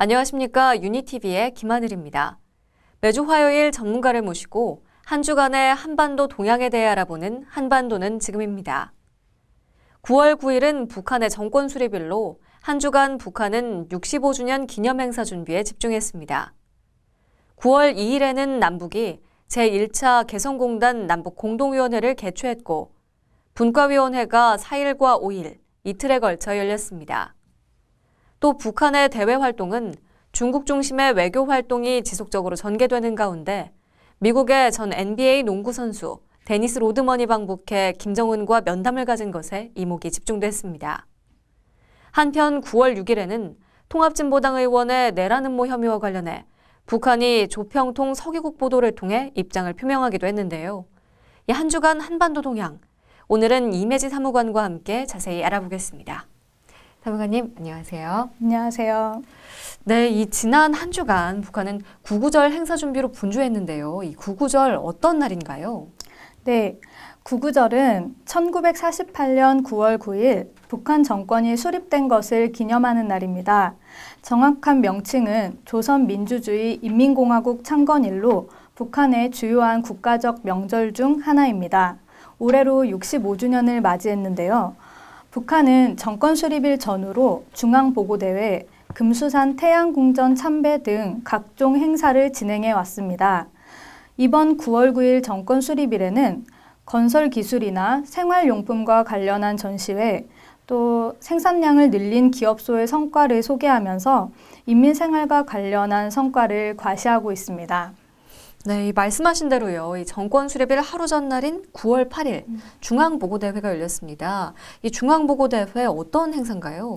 안녕하십니까. 유니티비의 김하늘입니다. 매주 화요일 전문가를 모시고 한 주간의 한반도 동향에 대해 알아보는 한반도는 지금입니다. 9월 9일은 북한의 정권 수립일로 한 주간 북한은 65주년 기념 행사 준비에 집중했습니다. 9월 2일에는 남북이 제1차 개성공단 남북 공동위원회를 개최했고 분과위원회가 4일과 5일 이틀에 걸쳐 열렸습니다. 또 북한의 대외 활동은 중국 중심의 외교 활동이 지속적으로 전개되는 가운데 미국의 전 NBA 농구 선수 데니스 로드먼이 방북해 김정은과 면담을 가진 것에 이목이 집중됐습니다. 한편 9월 6일에는 통합진보당 의원의 내란 음모 혐의와 관련해 북한이 조평통 서기국 보도를 통해 입장을 표명하기도 했는데요. 이한 주간 한반도 동향, 오늘은 이매지 사무관과 함께 자세히 알아보겠습니다. 사무관님 안녕하세요. 안녕하세요. 네, 이 지난 한 주간 북한은 구구절 행사 준비로 분주했는데요. 이 구구절 어떤 날인가요? 네, 구구절은 1948년 9월 9일 북한 정권이 수립된 것을 기념하는 날입니다. 정확한 명칭은 조선민주주의 인민공화국 창건일로 북한의 주요한 국가적 명절 중 하나입니다. 올해로 65주년을 맞이했는데요. 북한은 정권 수립일 전후로 중앙보고대회, 금수산 태양궁전 참배 등 각종 행사를 진행해 왔습니다. 이번 9월 9일 정권 수립일에는 건설 기술이나 생활용품과 관련한 전시회, 또 생산량을 늘린 기업소의 성과를 소개하면서 인민생활과 관련한 성과를 과시하고 있습니다. 네, 이 말씀하신 대로요. 이 정권 수립일 하루 전날인 9월 8일 음. 중앙보고대회가 열렸습니다. 이 중앙보고대회 어떤 행사인가요?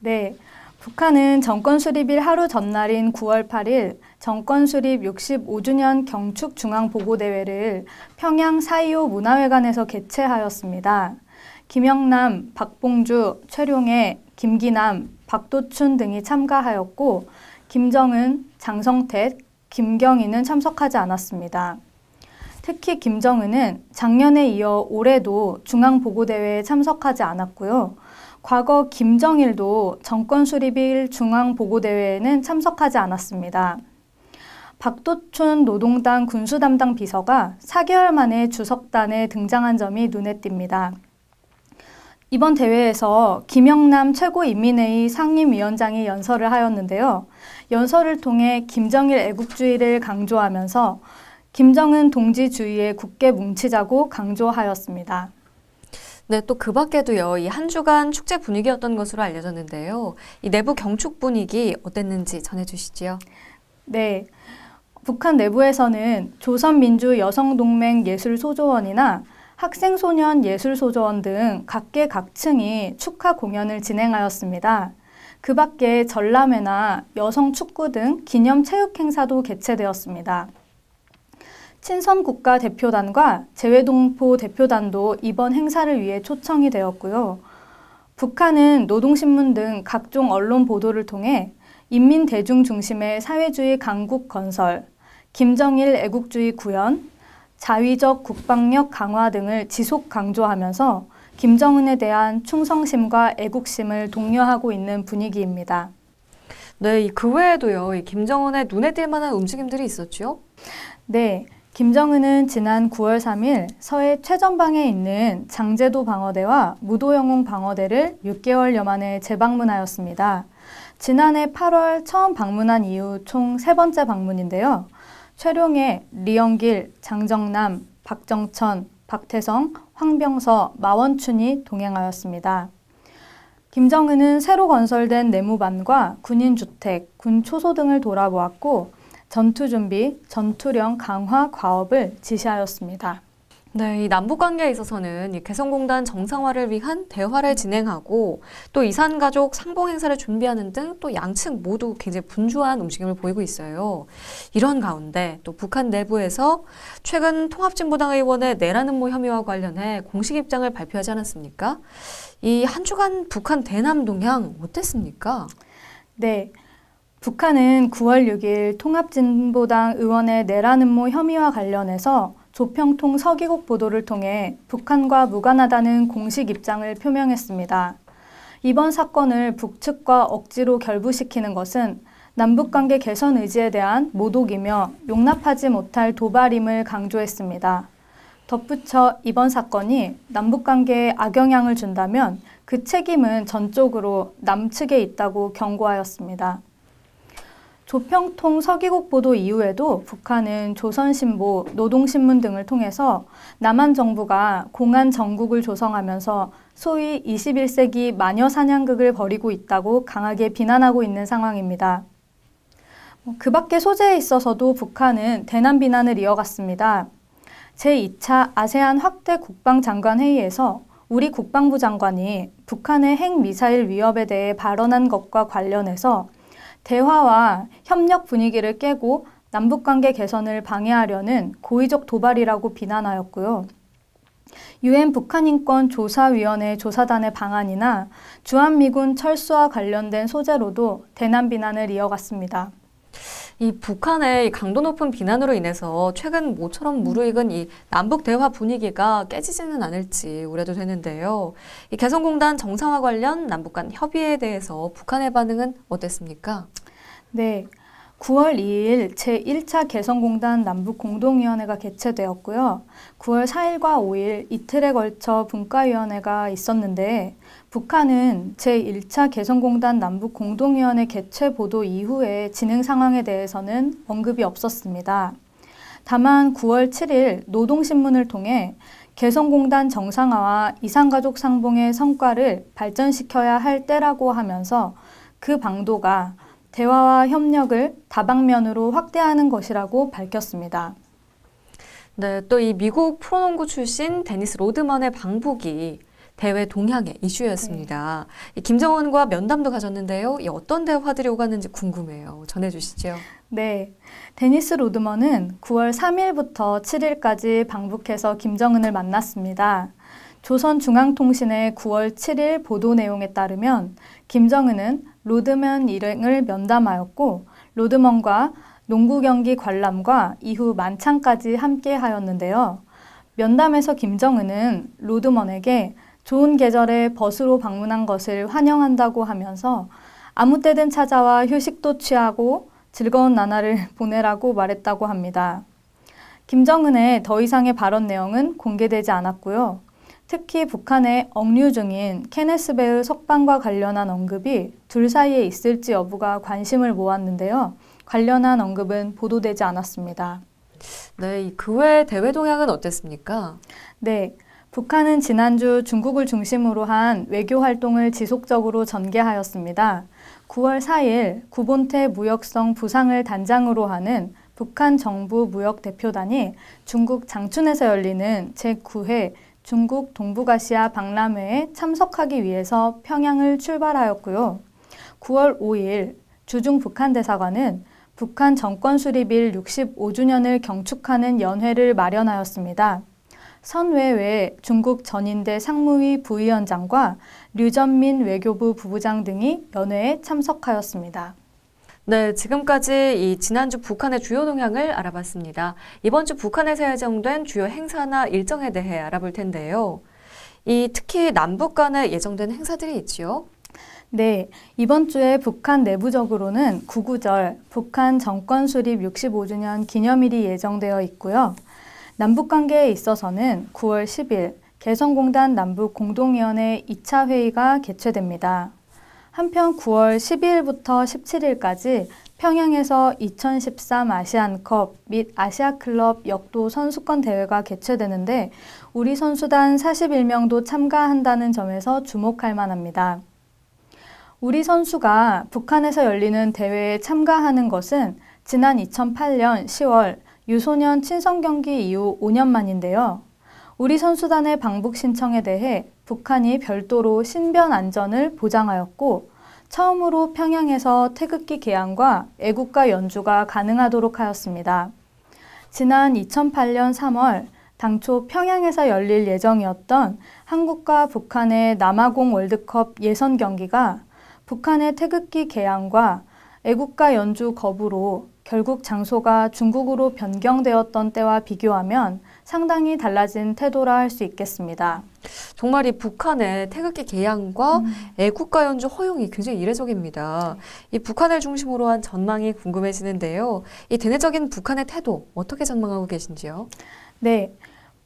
네. 북한은 정권 수립일 하루 전날인 9월 8일 정권 수립 65주년 경축 중앙 보고 대회를 평양 사이오 문화회관에서 개최하였습니다. 김영남, 박봉주, 최룡해, 김기남, 박도춘 등이 참가하였고 김정은, 장성택, 김경희는 참석하지 않았습니다. 특히 김정은은 작년에 이어 올해도 중앙보고대회에 참석하지 않았고요. 과거 김정일도 정권 수립일 중앙보고대회에는 참석하지 않았습니다. 박도춘 노동당 군수 담당 비서가 4개월 만에 주석단에 등장한 점이 눈에 띕니다. 이번 대회에서 김영남 최고인민회의 상임위원장이 연설을 하였는데요. 연설을 통해 김정일 애국주의를 강조하면서 김정은 동지주의에 굳게 뭉치자고 강조하였습니다. 네, 또 그 밖에도요, 이 한 주간 축제 분위기였던 것으로 알려졌는데요. 이 내부 경축 분위기 어땠는지 전해주시지요. 네. 북한 내부에서는 조선민주여성동맹 예술소조원이나 학생 소년 예술 소조원 등 각계각층이 축하 공연을 진행하였습니다. 그 밖에 전람회나 여성 축구 등 기념 체육 행사도 개최되었습니다. 친선 국가 대표단과 재외동포 대표단도 이번 행사를 위해 초청이 되었고요. 북한은 노동신문 등 각종 언론 보도를 통해 인민 대중 중심의 사회주의 강국 건설, 김정일 애국주의 구현, 자위적 국방력 강화 등을 지속 강조하면서 김정은에 대한 충성심과 애국심을 독려하고 있는 분위기입니다. 네, 그 외에도요, 김정은의 눈에 띌 만한 움직임들이 있었죠? 네. 김정은은 지난 9월 3일 서해 최전방에 있는 장제도 방어대와 무도영웅 방어대를 6개월여 만에 재방문하였습니다. 지난해 8월 처음 방문한 이후 총 세 번째 방문인데요. 최룡해, 리영길, 장정남, 박정천, 박태성, 황병서, 마원춘이 동행하였습니다. 김정은은 새로 건설된 내무반과 군인주택, 군초소 등을 돌아보았고 전투 준비, 전투령 강화 과업을 지시하였습니다. 네, 이 남북 관계에 있어서는 이 개성공단 정상화를 위한 대화를 진행하고 또 이산 가족 상봉 행사를 준비하는 등 또 양측 모두 굉장히 분주한 움직임을 보이고 있어요. 이런 가운데 또 북한 내부에서 최근 통합진보당 의원의 내란 음모 혐의와 관련해 공식 입장을 발표하지 않았습니까? 이 한 주간 북한 대남 동향 어땠습니까? 네. 북한은 9월 6일 통합진보당 의원의 내란 음모 혐의와 관련해서 조평통 서기국 보도를 통해 북한과 무관하다는 공식 입장을 표명했습니다. 이번 사건을 북측과 억지로 결부시키는 것은 남북관계 개선 의지에 대한 모독이며 용납하지 못할 도발임을 강조했습니다. 덧붙여 이번 사건이 남북관계에 악영향을 준다면 그 책임은 전적으로 남측에 있다고 경고하였습니다. 조평통 서기국 보도 이후에도 북한은 조선신보, 노동신문 등을 통해서 남한 정부가 공안 정국을 조성하면서 소위 21세기 마녀 사냥극을 벌이고 있다고 강하게 비난하고 있는 상황입니다. 그 밖의 소재에 있어서도 북한은 대남 비난을 이어갔습니다. 제2차 아세안 확대 국방장관 회의에서 우리 국방부 장관이 북한의 핵미사일 위협에 대해 발언한 것과 관련해서 대화와 협력 분위기를 깨고 남북관계 개선을 방해하려는 고의적 도발이라고 비난하였고요. 유엔 북한인권 조사위원회 조사단의 방안이나 주한미군 철수와 관련된 소재로도 대남 비난을 이어갔습니다. 이 북한의 강도 높은 비난으로 인해서 최근 모처럼 무르익은 이 남북 대화 분위기가 깨지지는 않을지 우려도 되는데요. 이 개성공단 정상화 관련 남북 간 협의에 대해서 북한의 반응은 어땠습니까? 네. 9월 2일 제1차 개성공단 남북공동위원회가 개최되었고요. 9월 4일과 5일 이틀에 걸쳐 분과위원회가 있었는데 북한은 제1차 개성공단 남북공동위원회 개최 보도 이후에 진행 상황에 대해서는 언급이 없었습니다. 다만 9월 7일 노동신문을 통해 개성공단 정상화와 이산가족 상봉의 성과를 발전시켜야 할 때라고 하면서 그 방도가 대화와 협력을 다방면으로 확대하는 것이라고 밝혔습니다. 네, 또 이 미국 프로농구 출신 데니스 로드먼의 방북이 대회 동향의 이슈였습니다. 네. 김정은과 면담도 가졌는데요. 이 어떤 대화들이 오갔는지 궁금해요. 전해주시죠. 네. 데니스 로드먼은 9월 3일부터 7일까지 방북해서 김정은을 만났습니다. 조선중앙통신의 9월 7일 보도 내용에 따르면 김정은은 로드먼 일행을 면담하였고 로드먼과 농구 경기 관람과 이후 만찬까지 함께 하였는데요. 면담에서 김정은은 로드먼에게 좋은 계절에 벗으로 방문한 것을 환영한다고 하면서 아무 때든 찾아와 휴식도 취하고 즐거운 나날을 보내라고 말했다고 합니다. 김정은의 더 이상의 발언 내용은 공개되지 않았고요. 특히 북한의 억류 중인 케네스베의 석방과 관련한 언급이 둘 사이에 있을지 여부가 관심을 모았는데요. 관련한 언급은 보도되지 않았습니다. 네, 그 외 대외 동향은 어땠습니까? 네, 북한은 지난주 중국을 중심으로 한 외교 활동을 지속적으로 전개하였습니다. 9월 4일 구본태 무역성 부상을 단장으로 하는 북한 정부 무역 대표단이 중국 장춘에서 열리는 제9회 중국 동북아시아 박람회에 참석하기 위해서 평양을 출발하였고요. 9월 5일 주중 북한 대사관은 북한 정권 수립일 65주년을 경축하는 연회를 마련하였습니다. 선외외 중국 전인대 상무위 부위원장과 류전민 외교부 부부장 등이 연회에 참석하였습니다. 네, 지금까지 이 지난주 북한의 주요 동향을 알아봤습니다. 이번 주 북한에서 예정된 주요 행사나 일정에 대해 알아볼 텐데요. 이 특히 남북 간에 예정된 행사들이 있지요. 네, 이번 주에 북한 내부적으로는 구구절 북한 정권 수립 65주년 기념일이 예정되어 있고요. 남북 관계에 있어서는 9월 10일 개성공단 남북 공동위원회 2차 회의가 개최됩니다. 한편 9월 12일부터 17일까지 평양에서 2013 아시안컵 및 아시아클럽 역도 선수권 대회가 개최되는데 우리 선수단 41명도 참가한다는 점에서 주목할 만합니다. 우리 선수가 북한에서 열리는 대회에 참가하는 것은 지난 2008년 10월 유소년 친선 경기 이후 5년 만인데요. 우리 선수단의 방북 신청에 대해 북한이 별도로 신변 안전을 보장하였고 처음으로 평양에서 태극기 개항과 애국가 연주가 가능하도록 하였습니다. 지난 2008년 3월 당초 평양에서 열릴 예정이었던 한국과 북한의 남아공 월드컵 예선 경기가 북한의 태극기 개항과 애국가 연주 거부로 결국 장소가 중국으로 변경되었던 때와 비교하면 상당히 달라진 태도라 할 수 있겠습니다. 정말 이 북한의 태극기 개양과 애국가 연주 허용이 굉장히 이례적입니다. 이 북한을 중심으로 한 전망이 궁금해지는데요. 이 대내적인 북한의 태도 어떻게 전망하고 계신지요? 네.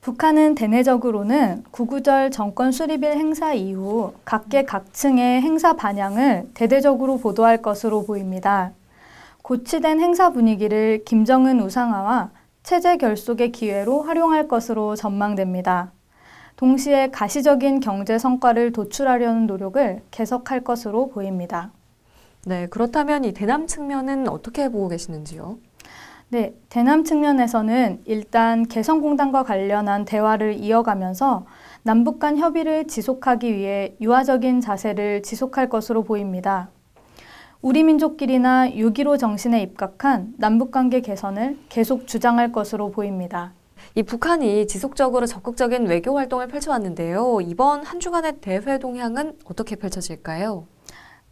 북한은 대내적으로는 구구절 정권 수립일 행사 이후 각계 각층의 행사 반향을 대대적으로 보도할 것으로 보입니다. 고치된 행사 분위기를 김정은 우상화와 체제 결속의 기회로 활용할 것으로 전망됩니다. 동시에 가시적인 경제 성과를 도출하려는 노력을 계속할 것으로 보입니다. 네, 그렇다면 이 대남 측면은 어떻게 보고 계시는지요? 네, 대남 측면에서는 일단 개성공단과 관련한 대화를 이어가면서 남북 간 협의를 지속하기 위해 유화적인 자세를 지속할 것으로 보입니다. 우리 민족끼리나 6.15 정신에 입각한 남북관계 개선을 계속 주장할 것으로 보입니다. 이 북한이 지속적으로 적극적인 외교 활동을 펼쳐왔는데요. 이번 한 주간의 대회 동향은 어떻게 펼쳐질까요?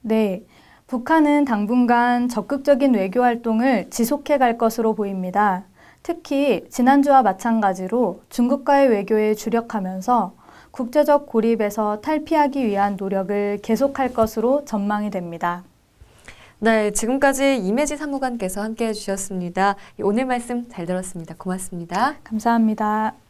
네. 북한은 당분간 적극적인 외교 활동을 지속해 갈 것으로 보입니다. 특히 지난주와 마찬가지로 중국과의 외교에 주력하면서 국제적 고립에서 탈피하기 위한 노력을 계속할 것으로 전망이 됩니다. 네, 지금까지 이매지 사무관께서 함께 해 주셨습니다. 오늘 말씀 잘 들었습니다. 고맙습니다. 감사합니다.